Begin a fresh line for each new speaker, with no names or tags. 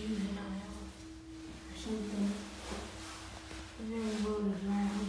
juvenile or something. They're very loaded around.